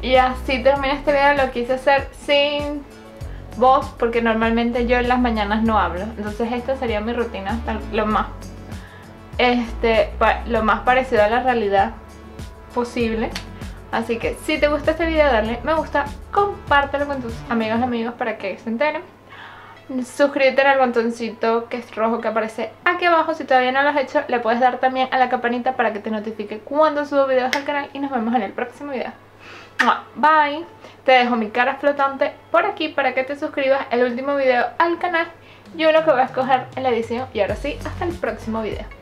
Y así termina este video, lo quise hacer sin voz porque normalmente yo en las mañanas no hablo. Entonces esta sería mi rutina hasta lo más este lo más parecido a la realidad posible. Así que si te gusta este video dale me gusta, compártelo con tus amigos y amigos para que se enteren. Suscríbete al botoncito que es rojo que aparece aquí abajo Si todavía no lo has hecho, le puedes dar también a la campanita para que te notifique cuando subo videos al canal Y nos vemos en el próximo video Bye. Te dejo mi cara flotante por aquí para que te suscribas el último video al canal Y uno que voy a escoger en la edición. Y ahora sí, hasta el próximo video